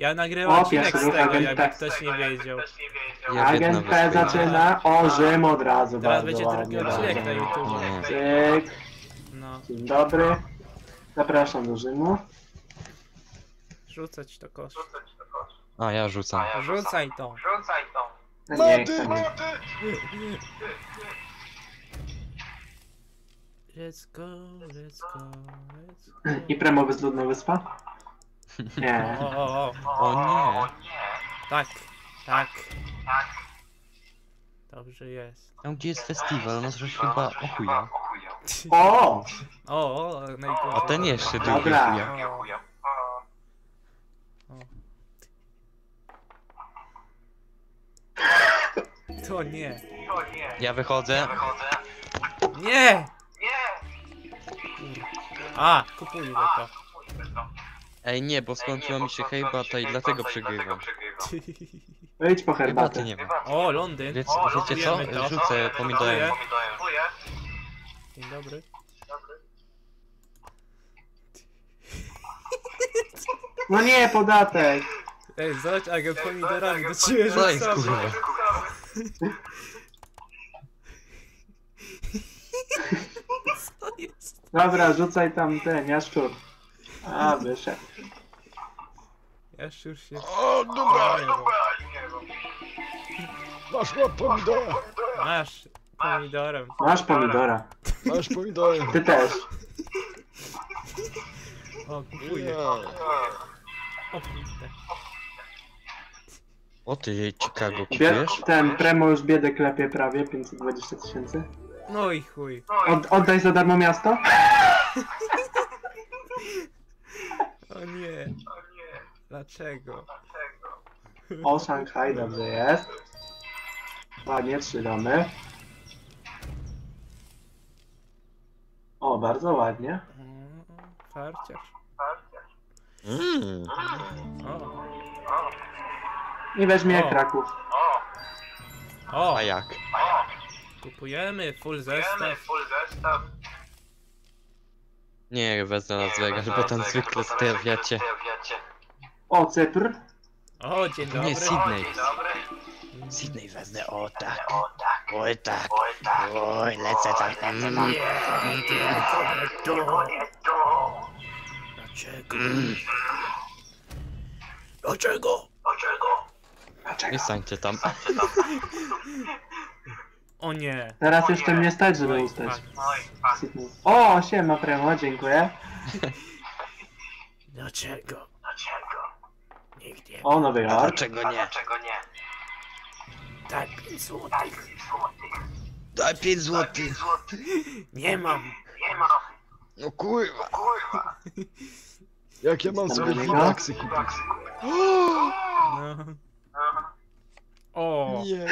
Ja nagrywam O, odcinek pierwszy z tego, agent jakby ktoś nie wiedział. Ja Agent P zaczyna. O, Rzym od razu. Teraz bardzo będzie drugi odcinek na. YouTube. Cyk. No, Dzień dobry. Zapraszam do Rzymu. rzucać to kosz. A, ja rzucam. Rzucaj to. No Nie chcę. nie. Let's go, let's go, let's go. I Premo bezludna wyspa? Nie. O, o, o. O nie. Tak, tak. Dobrze jest. Tam gdzie jest festiwal, no żeś chyba o chuja. O! O, o, najgorzej. A ten jeszcze drugi Dobra. chuja. To nie. Ja wychodzę. Nie! A, kupuję to. Ej nie, bo skończyła mi się herbata i dlatego przegrywam. Idź po Herbaty herbatę. nie ma. O, Londyn. Wiecie, wiecie co? Kupujemy to. Rzucę pomidorem. Dzień dobry. No nie, podatek. Ej, zobacz, agent pomidorami do ciebie Co jest rzucamy. kurwa? Co jest? Dobra, rzucaj tam ten, jaszczur. A, wyszedł. Już się... O, dobra, masz łap pomidora. Masz pomidorem. Masz pomidora. Masz pomidora. Ty też. O, kupuję. O kurde. O ty Chicago Bie kupujesz? ten Premo już biedę klepie prawie, 520 tysięcy. No i chuj. Od oddaj za darmo miasto? O nie. Dlaczego? O, Szanghaj, dobrze jest. Ładnie, trzy domy. O, bardzo ładnie. Mm, Farciarz. Mmm. O. I weźmie O. Kraków. O, A jak? kupujemy full zestaw. Nie, wezmę Las Vegas, bo tam zwykle stawiacie. O, Cypr. O, dzień dobry. Nie, Sydney. Sydney wezmę, o tak. Oj tak. Oj, lecę tam. Mm. Dlaczego? Mm. Dlaczego? Nie stańcie tam. O nie. Teraz jeszcze mnie stać, żeby ustać. O, siema Premo, dziękuję. Dlaczego? Nikt nie. O, Nowy A Jork. dlaczego nie? Tak, 5 złotych. Daj 5 złotych. Nie mam. No kurwa. Jak ja mam sobie taksy kupić? No. O, Nie.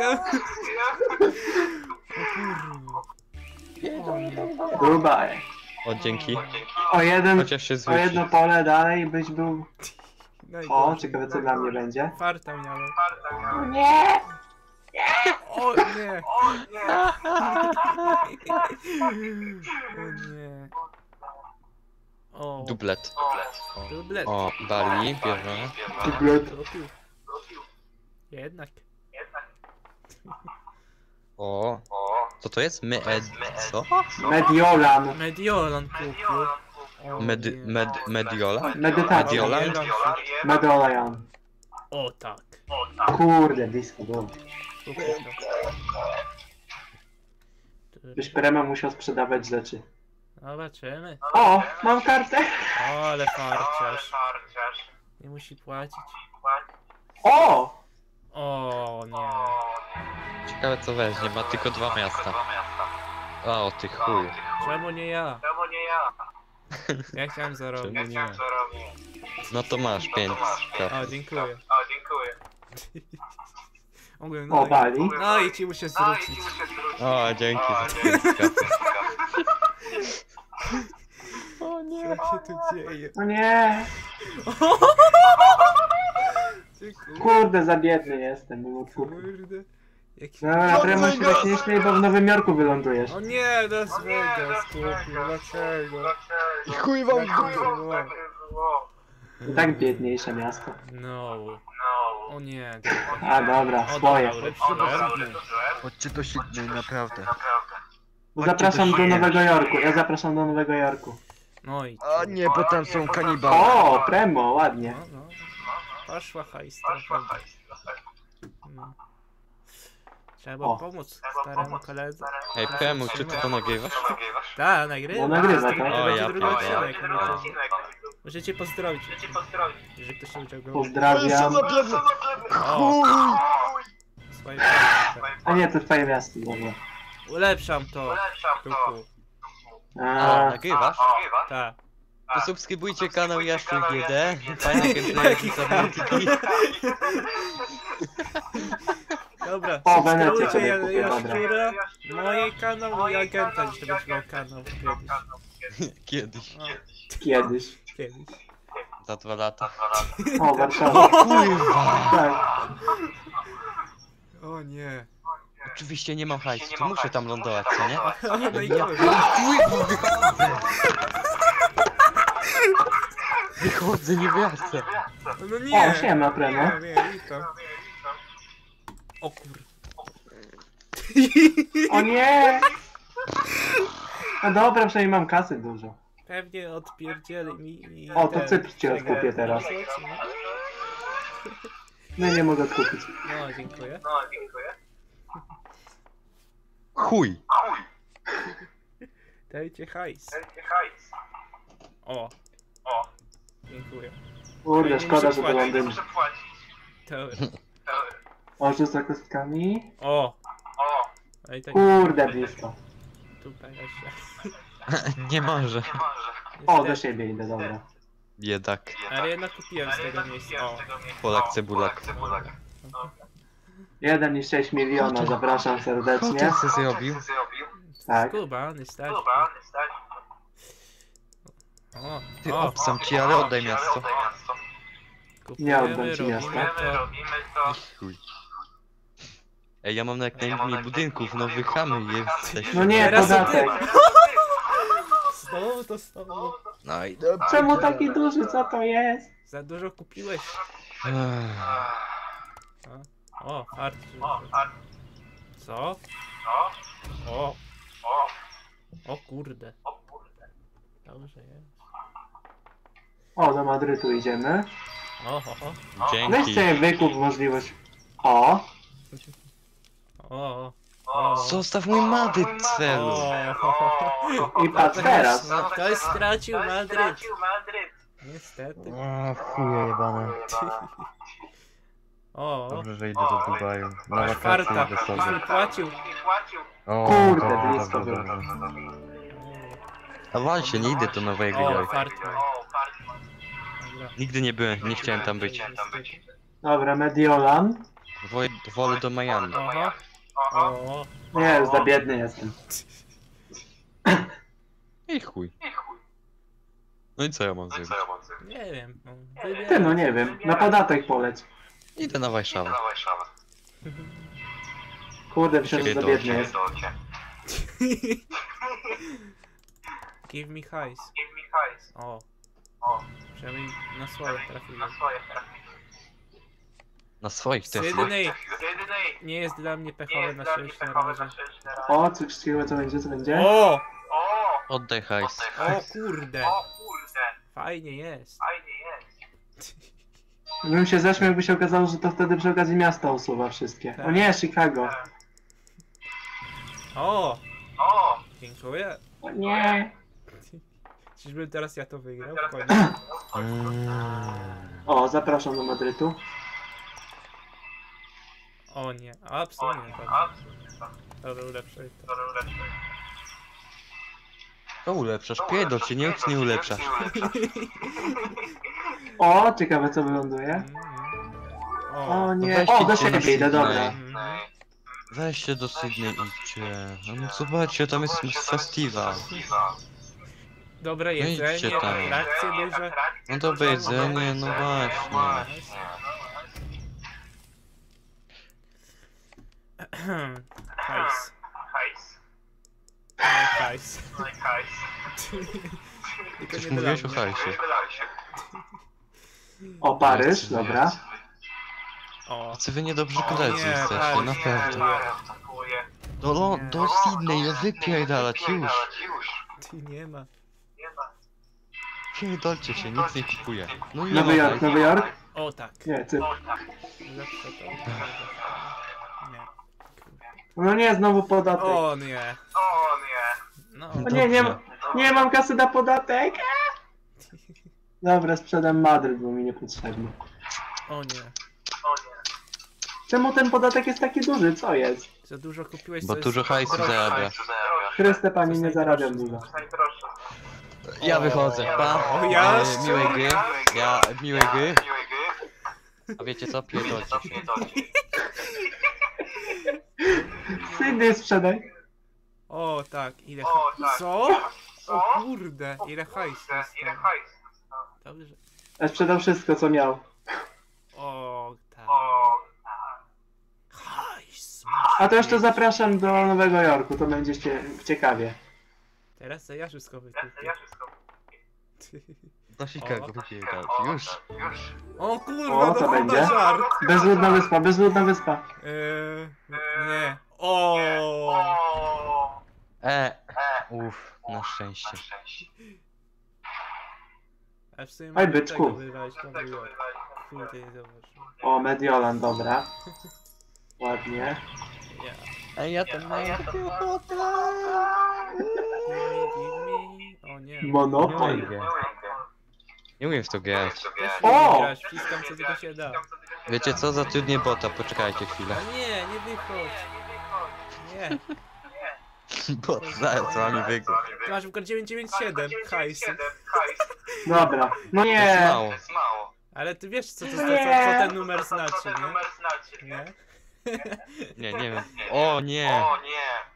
ja... O kurwa. Dubaj. O, dzięki. O jeden, Chociaż się o zwróci. jedno pole dalej byś był... O, Najgorzej. ciekawe co dla mnie będzie. Farta miałem. Nie! O nie! O nie. O, Dublet. dublet. O, Bali, bierze. Dublet. Tropił. Jednak. O. Co to jest? My ed... co? Mediolan. Mediolan kupił. Med... Med... Mediola? Medytacja. Mediolan? Mediolan. Mediolan. O tak. Kurde, blisko było. Byś Premo musiał sprzedawać rzeczy. Zobaczymy. O, mam kartę. O, ale farciarz. Nie musi płacić. O! O nie. Ciekawe co weźmie, ma tylko dwa miasta. A, o ty chuj. Czemu nie ja? Ja chciałem zarobić. Czemu nie? No to masz pięć. O, dziękuję. O, no, i, Bali. no i ci muszę zwrócić. O, dzięki za. O nie. Co się tu dzieje? O nie! Ty kur- Kurde, za biedny jestem. kupu. Kurde. Jaki... Dobra, Premo się tak nie śmiej, bo w Nowym Jorku wylądujesz. O nie, Las Vegas, kupił, dlaczego? I chuj wam w dupę. Dlaczego? I tak biedniejsze miasto. No. O nie. A dobra, O, swoje. Chodźcie do Sydney, naprawdę. Zapraszam do Nowego Jorku, ja zapraszam do Nowego Jorku. No i... A nie, bo tam są kanibale. O, Premo, ładnie. No, no. Poszła hajs trochę. No. Trzeba O. pomóc staremu koledze. Ej, Pemu, czy ty to nagrywasz? Tak, nagrywa. No, nagrywa, tak? To O, ja pierdolę. odcinek. na YouTube. Możecie pozdrowić. Że ktoś się udział go. To jest Pozdrawiam. Chuj! A nie, to twoje miasto, dobra. Ulepszam to. Tuku. A, A, nagrywasz? Tak. To subskrybujcie kanał Jaszczur GD, fajne gameplay Disability. Dobra, O, subskrybujcie ja- kupię, dobra. Jaszczura, moje kanał i agenta, że będzie miał kanał kiedyś. Kiedyś. O, kiedyś. kiedyś. Za dwa lata. O, Warszawa. Kurwa! Tak. O nie. Oczywiście nie mam hajsu, to muszę tam lądować, co nie? O, no i Ja. Kurwa, wychodzę! Nie wracam. No nie. O, siema, Premo. Nie, nie, witam. O kur... O nie! No dobra, przynajmniej mam kasy dużo. Pewnie odpierdzieli mi i O, to Cypr cię odkupię teraz. No? No i nie mogę odkupić. No, dziękuję. Chuj! Dajcie hajs. O. Dziękuję. Kurde, szkoda, że do Londynu. To... Oczy za kostkami. O. Ej, tak Kurde, blisko. tutaj jeszcze. Nie może. O, do siebie idę, dobra. Biedak. Ale jednak kupiłem z tego miejsca. O. Polak cebulak. 1,6 miliona, zapraszam Co serdecznie. ty se zrobił? Tak. Skubany, stać. O, Ty o, obsam ci, ale oddaj miasto. Nie oddam ci robimy miasta. to. I chuj. Ej, ja mam jak najmniej budynków, nowy chamy jesteś. No nie, Teraz podatek. Znowu to znowu. No i... Czemu taki duży, co to jest? Za dużo kupiłeś. Ech. O, hard. Co? O. O kurde. Dobrze jest. O, do Madrytu idziemy. O, ho, ho. Weź Dzięki. sobie wykup możliwość. O, O, o. Zostaw mój Madryt, celu. Ho, ho. i patrz teraz. No, ktoś stracił Madryt. Niestety. O, chuje jebane. O, Dobrze, że idę do Dubaju. Na wakacje czwarta. idę sobie. Płacił. O, Kurde, dobra, blisko dobra, było. dobra. A walcie, nie idę do Nowego O, Jorku. fartman. Nigdy nie byłem, nie chciałem tam być. Dobra, Mediolan. Wolę, wolę do Miami. O, Nie, już za biedny jestem. I chuj. No i co ja mam zrobić? nie wiem. No, Ty, no nie wiem, na podatek poleć. Idę na Warszawę. Kurde, że za biedny jest. Give me hajs. O. Przynajmniej na swoje trafiłem. Na swoich też. Sydney nie jest dla mnie pechowe na szczęście na razie. O, coś wszystkiego co będzie, co będzie? O! Oddaj hajs. O kurde! Fajnie jest. Bym się zaśmiał, jakby się okazało, że to wtedy przy okazji miasta usuwa wszystkie. O nie, Chicago. O! Dziękuję. O nie. Czyżbym teraz ja to wygrał? Końcu. Mm. O, zapraszam do Madrytu. O nie, absolutnie tak. Dobra, ulepszaj to. To ulepszasz, pierdol się, nie, nie ulepszasz. O, ciekawe co wyląduje. Mm. O O. nie. O, do cię siebie idę, dobra. Sydney. Mhm. Weźcie do Sydney idźcie. No zobaczcie, tam jest festiwal. Dobre No idźcie jedzenie, tam. atrakcje duże. No dobre jedzenie, no właśnie. Hajs. No hajs. Tylko Coś nie mówiłeś o mnie. hajsie. O, Paryż, dobra. O, Co wy niedobrzy koledzy nie, jesteście, Paryż, naprawdę. Do, Lon- do Sydney, no wypierdalać już. Ty nie ma. Pierdolcie się, nic nie kupuję. No nie Nowy Jork. Nowy Jork? O tak. Nie, ty. Lepsze to. Nie. No nie, znowu podatek. O nie. No. O nie, nie, ma- nie mam kasy na podatek. Dobra, sprzedam Madryt, bo mi niepotrzebny. O nie. Czemu ten podatek jest taki duży? Co jest? Za dużo kupiłeś Bo dużo hajsu zarabia. Chryste, pani nie zarabiam dużo. Ja wychodzę, pa. O, ja? E, Miłej gry. Ja, miłej gry. A wiecie co? Pierdolcie się. Sydney sprzedaj. O tak, ile ha- Co? O kurde, ile hajsu zostało. Dobrze. Ja sprzedał wszystko, co miał. O tak. Hajs. A to jeszcze zapraszam do Nowego Jorku, to będzie cie- ciekawie. Teraz to ja wszystko wykupię. Do Chicago wypierdalać. Już. O kurwa, O, no co to będzie? na żart. Bezludna wyspa, bezludna wyspa. Eee, nie. O. E. Uff, na szczęście. A w sumie Oj, byczku. tego wywalić, to było. Kurde, nie zauważyłem. O, Mediolan, dobra. Ładnie. Ej, ja tam me, give me. O nie. Monopoly. Nie umiem w to grać. O! nie grać, wciskam co tylko się da. Wiecie co? Zatrudnię bota, poczekajcie chwilę. A nie, nie wychodź. Nie. Bot zaraz z wami wygra. Ty masz w ogóle 997 hajsu. Dobra. No To jest nie. mało. Ale ty wiesz co, to, co, Nie. co ten numer znaczy, nie? Nie? Nie, nie wiem. O nie!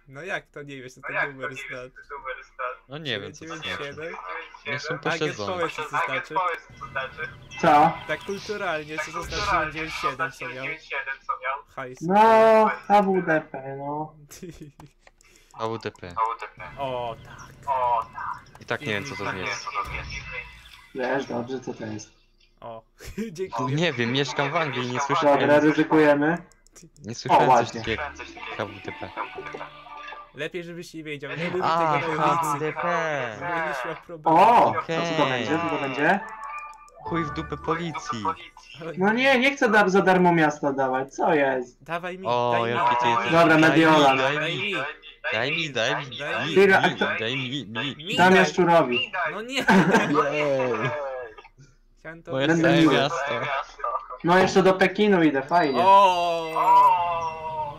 No jak to nie wiesz co ten numer znaczy? No nie wiem co to znaczy. 997? Nie jestem Agent poszedzony. powiedz co to znaczy. Co? Tak kulturalnie, co to znaczy 97 co miał? Hajs. No, HWDP, no. AWDP. O tak. I tak nie wiem co to jest. Wiesz, dobrze, co to jest. O, dziękuję. Nie wiem, mieszkam w Anglii i nie Dobra, słyszałem, ryzykujemy. Nie słyszałem O, coś ładnie. takiego jak AWDP. Lepiej żebyś nie wiedział, nie lubię A, tego na ulicy. HWDP. Będziesz miał problemy. O! Co Okej. to będzie? Co to będzie? Chuj w dupę policji. No nie, nie chcę da za darmo miasta dawać, co jest? Dawaj mi, O, daj mi. jaki ty jesteś. Dobra, Daj mi, Mediolan. Daj Daj mi, mi. daj mi, daj mi, daj mi, daj a kto- mi, daj mi, mi. Mi Dam daj. Jaszczurowi. No nie. Jej. Chciałem to Moje Będę całe miły. miasto. No jeszcze do Pekinu idę, fajnie. O.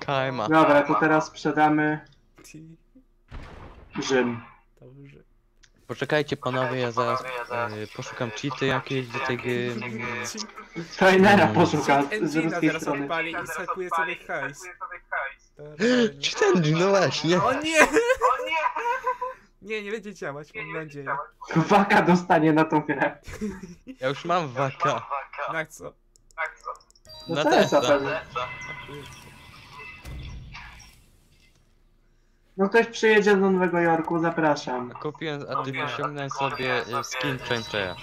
Karma. Dobra, to teraz sprzedamy Rzym. Dobrze. Poczekajcie panowie, ja zaraz e, poszukam cheaty jakieś do tej gry. Trainera Mm. poszuka z Engina ruskiej zaraz strony. odpali i skakuje sobie hajs. Cheat no właśnie. O nie! Nie, nie będzie działać, mam nadzieję. Waka dostanie na tą grę. Ja już mam waka. Na co? No Na pewnie. No ktoś przyjedzie do Nowego Jorku, zapraszam. Kupiłem, a ty osiągnąłem sobie e, skin Change'a.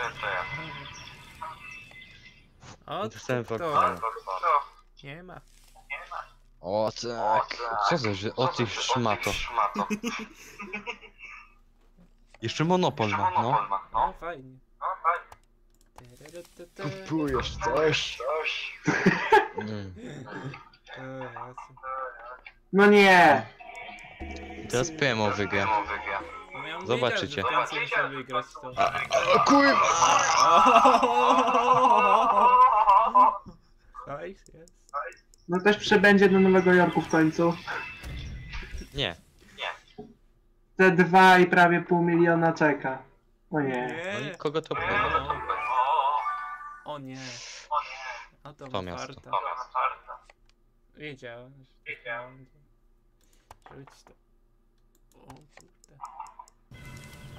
O, Dostałem to, waka. Nie ma. O tak. Co za ży... O ty szmato. Jeszcze monopol ma, no. No fajnie. Kupujesz coś. Racja. No nie! Teraz PMO wygra. No Zobaczycie. wiedział, że ten, co musiał wygrać to. O kurwa! No ktoś przybędzie do Nowego Jorku w końcu. Nie. Te dwa i prawie pół miliona czeka. O nie. No i kogo to obchodzi? O nie. No to To miasto. warto. Wiedziałem. że. Rzuć to. O kurde.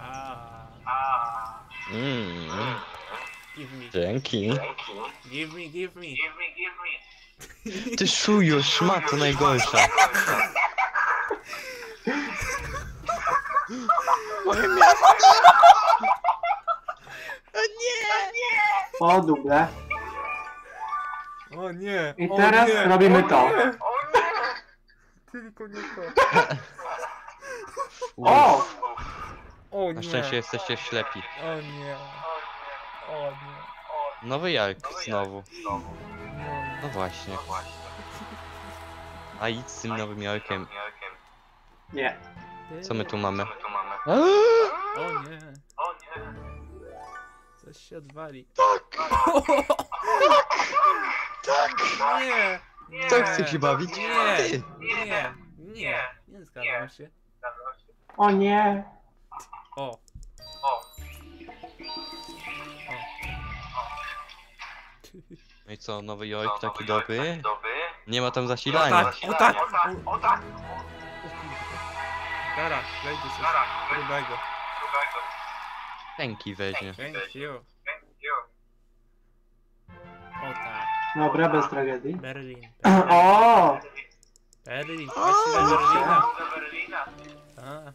A. Mm. Give me. Dzięki. Give me, give me. Ty szuju, szmato najgorsza. O, duble. O nie! I o teraz nie, robimy o to. Nie. Tylko nie to. O! O nie! Na szczęście jesteście ślepi. O nie! O nie! Nowy Jark znowu. No. No właśnie. A idź z tym nowym Jarkiem. Nie. Co my tu mamy? O nie! Coś się odwali. Tak! tak! Nie! nie. Kto chce się bawić? Nie! Ty! Nie! Nie! Nie zgadzam się. O nie. O! No i co, nowy Jork taki dobry? Nie ma tam O zasilania. tak! O tak! O, o tak! Dobra, wejdzie coś grubego. Ręki weźmie. Thank you. O tak, Dobra, bez tragedii. Berlin. O! Berlin, właściwie Berlina. A.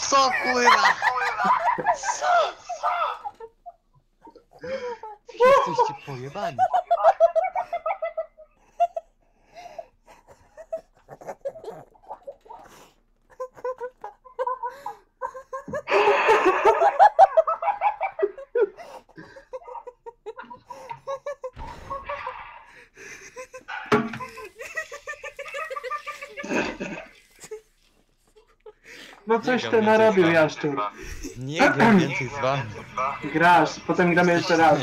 Co kurwa? Jesteście pojebani. No coś ty narobił. Jaszczur. Nie gram więcej z wami. Grasz, potem gramy jeszcze raz.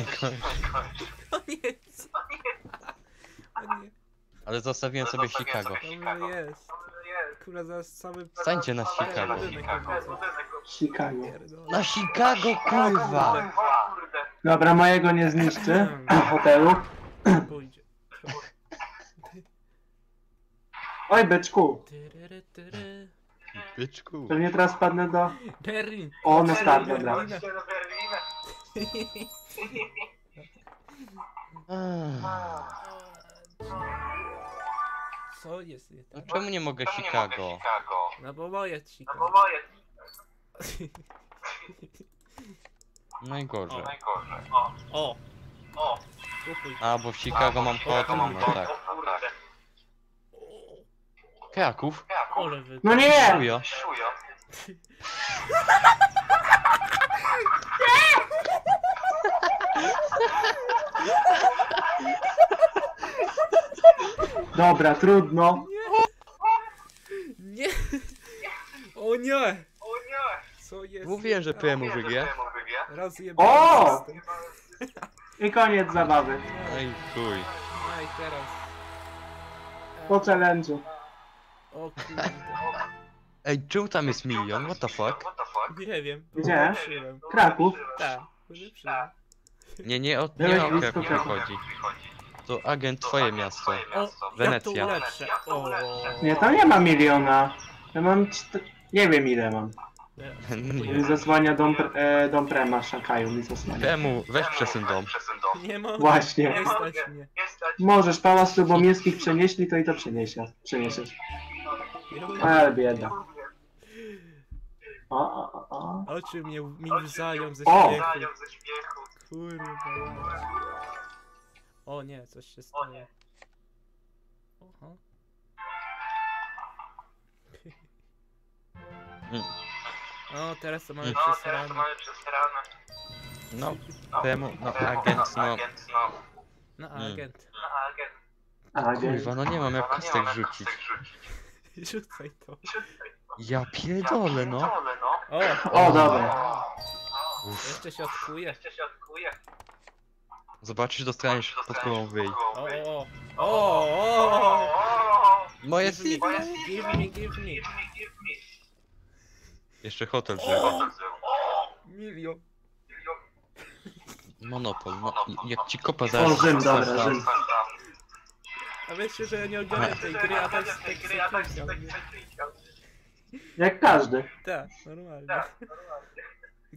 O nie? O nie, Ale zostawiłem sobie Chicago. dobrze jest. Kurwa, zaraz cały... Stańcie na Chicago. Chicago. Na Chicago kurwa! Dobra, mojego nie zniszczy. Hotelu. Pójdzie. Oj, byczku. Byczku. Pewnie teraz padnę do... Berlin. O, na start, dobra. Berlina. Co jest nie No tak? czemu nie mogę Chicago? No bo moje ci. Najgorzej. O! Kupuj. A, bo w Chicago mam hotel, no tak. Kraków? Ole wy. No nie! Chujo. Dobra, trudno. Nie! O nie! Co jest? Mówiłem, że Premu wygra. Raz O! I koniec zabawy. No i chuj. No i teraz. Po challenge'u. O kurde. Ej, czemu tam jest milion? What the fuck? Nie wiem. Gdzie? Kraków. Tak, ulepszyłem. Nie, nie o, Byłeś nie o blisko Kraków Krakowa. chodzi. To agent twoje miasto. O, ja to Wenecja. ulepszę. O. Nie, to nie ma miliona. Ja mam... Nie wiem ile mam. Nie. Mi zasłania dom, pre- e, dom Prema, Szakaju mi zasłania. Premu, weź przesuń dom. Nie mam. Właśnie. Nie stać mnie. Możesz, Pałac Lubomirskich przenieśli, to i to przeniesie. Przeniesiesz. Ale bieda. O, o, o. Oczy mnie mi łzają ze O! śmiechu. Kurwa. O nie, coś się stało. Oha. Mm. O, teraz to mamy Mm. przesrane. No, Premu, no agent, no. No, Mm. agent. A, Kurwa, no nie mam jak kostek rzucić. Rzucaj to. Ja pierdolę, no. O! O, dobra. Uff. Jeszcze się odkuje. Zobaczysz, dostaniesz pod kołą wyj. O, o, o! O, o! Moje Give me, give me, give me. Jeszcze hotel żeby. Milion. Monopol, no. Jak ci kopa O, zaraz... Rzym, dobra, Rzym. A wiecie, że ja nie ogarniam tej gry, a tak tak sekrecja. Jak każdy. Tak, normalnie.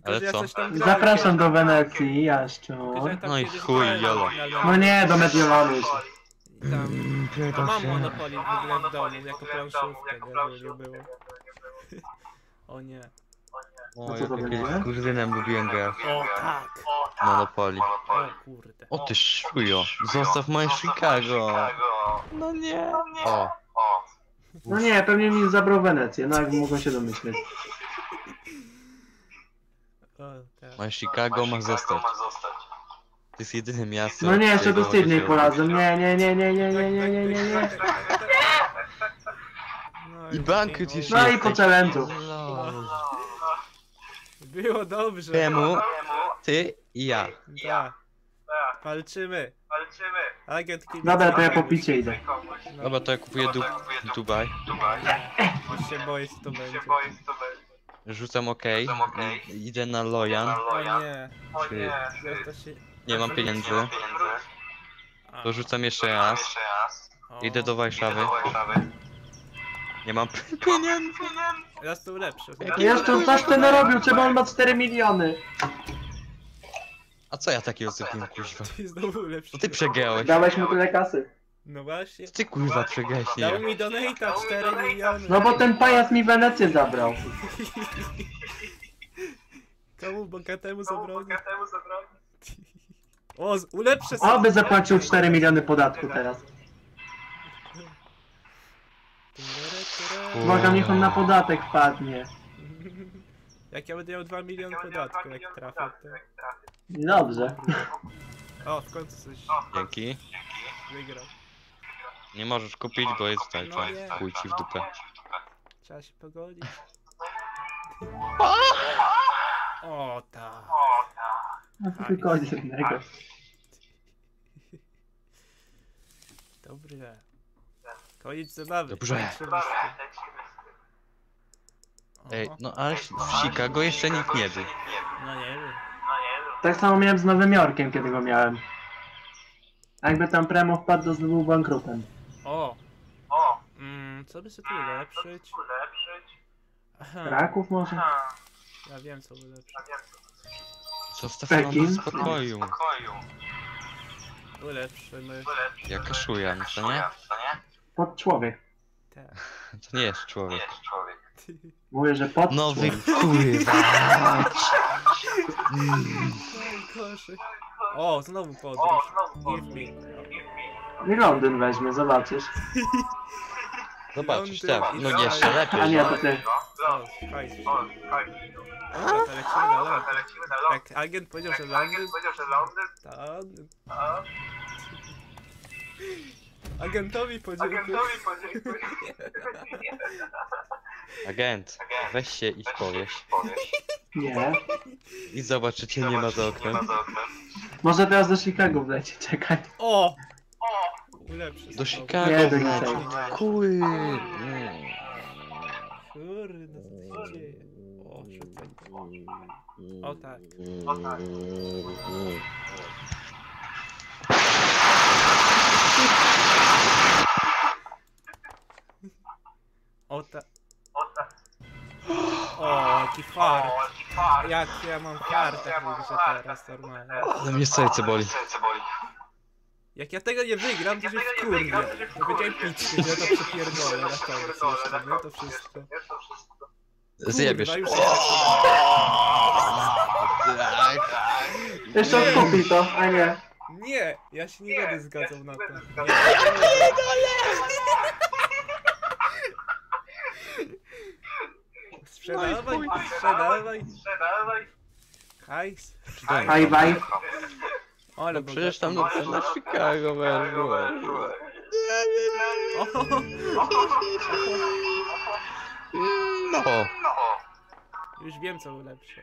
Ale że ja co? coś tam grałem Zapraszam do Wenecji, Tylko, Jaszczu. że ja tam No i kiedyś chuj, grałem jolo. na No nie, do Mediolanu już. I Tam, no mam Monopoly w ogóle w domu, jako planszówkę, nie, żeby nie było. O nie. O, No co ja to kiedyś z kuzynem lubiłem grać. O tak! Monopoly. O kurde. O ty szujo, zostaw moje Chicago. No nie. O, No nie, pewnie mi zabrał Wenecję, no jak mogą się domyśleć. Tak. moje Chicago ma zostać. To jest jedyne miasto. No nie, jeszcze do Sydney poradzę. Nie, nie, nie, nie, nie, nie, nie, nie, nie, nie. No I bankiet jeszcze No i jest po challenge'u. Było dobrze. Czemu? Ty i ja. Tak. Walczymy. Agent Kim. Dobra, to ja po picie idę. No, Dobra, to ja kupuję du Dubaj. Już się boję, co to będzie. Rzucam OK. Idę na Lojan. O nie. Się... nie mam pieniędzy. To rzucam jeszcze raz. Idę do Warszawy. Nie mam pieniędzy. Raz to lepszy. Jeszcze coś ty narobił, czemu on ma 4 miliony? A co ja takiego zrobiłem? To jest znowu lepszy. To ty przegrałeś. Dałeś mu tyle kasy. No właśnie. Ty kurwa przegrałeś, nie Dał ja. mi donate'a 4 miliony. No bo ten pajac mi Wenecję zabrał. Komu bogatemu zabroni? O, ulepszę sobie. Oby zapłacił 4 miliony podatku teraz. Błagam, niech on na podatek wpadnie. Jak ja będę miał 2 miliony podatku, jak trafię, to... Dobrze. O, w końcu coś Dzięki. wygrał. Nie możesz kupić, bo jest tarcza. No. Chuj ci w dupę. Trzeba się pogodzić. O, tak. No to tylko nic innego. Dobrze. Koniec zabawy. Dobrze. Kończymy z tym. O, Ej, no ale w Chicago jeszcze nikt nie był. No nie wiem. Tak samo miałem z Nowym Jorkiem, kiedy go miałem. A jakby tam Premo wpadł, to był bankrutem. O! Mm, co by sobie tu ulepszyć? Aha, Raków może? ja wiem co ulepszyć. Zostaw Pekin? W spokoju. Ulepszymy. Ja kaszuję, co nie? Pod człowiek. Tak. To nie jest człowiek. Mówię, że pod Nowy człowiek. kurwa. O, znowu podróż. Give me. I Londyn weźmie, zobaczysz. Zobaczysz, tak. No jeszcze A lepiej. nie, to ty. O, hajs. Dobra, to lecimy na Londyn. Jak agent powiedział, że Londyn, to Londyn. Agentowi podziękuję. Agent, weź się i powiesz. Nie. I zobacz, czy cię nie ma za oknem. Może teraz do Chicago wleci, czekaj. O! Do. Chicago Nie, do wleć. niczego. Kur... Kurde, co się dzieje? O, szukaj. O tak. O tak. O, jaki fart. Jak ja mam farta grze teraz normalnie. Ale mnie serce boli. Jak ja tego nie wygram, to się wkurwię. To będzie epickie, że to przypierdolę na koniec jeszcze, nie? To wszystko. Zjebiesz. Tak. Jeszcze odkupi to, a nie. Nie, ja się nie będę zgadzał na to. Nie. Sprzedawaj, sprzedawaj. Hajs. Bye bye. Ale No przecież tam na, na Chicago weszło. No. Już wiem co ulepszę.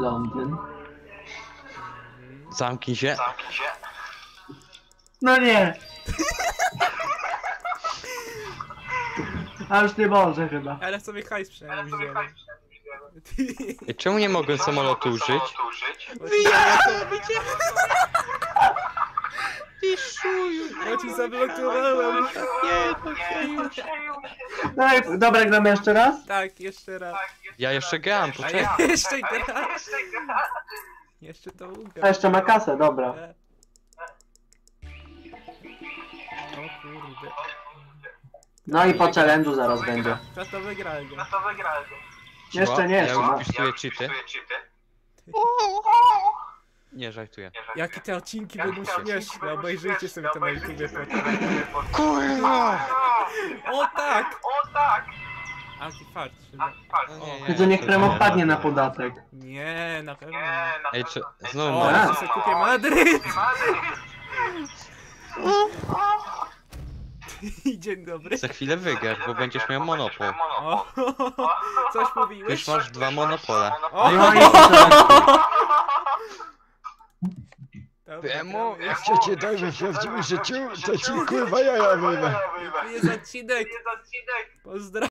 Londyn. Zamknij się. No nie. A już nie może chyba. Ale sobie hajs przynajmniej wziąłem. Ej, Czemu nie mogę samolotu użyć? Ty szuju. Ja ci zablokowałem. Nie, to się No i dobra, gramy jeszcze raz? Tak, jeszcze raz. Ja jeszcze gram, A poczekaj. ja jeszcze raz. Jeszcze to A ugra. jeszcze ma kasę, dobra. O kurde. No i po challenge'u zaraz będzie. Za to wygrałem. Jeszcze nie, Ja jeszcze już ma. wpisuję cheaty. Nie, żartuję. Jakie te odcinki będą śmieszne, obejrzyjcie sobie to na YouTubie. Kurwa! O tak! Aki fart, chyba. No nie, niech to Kremo nie, wpadnie na podatek. Nie, na pewno nie. Ej, czy... Znowu O, mam. ja sobie kupię Madryt! Dzień dobry. Za chwilę wygrasz, bo będziesz miał monopol. O, coś mówiłeś? Już masz dwa monopole. O, Temu, jak chcecie dać we prawdziwym życiu, to ci kurwa jaja wyjmę. Jest odcinek. Pozdrawiam.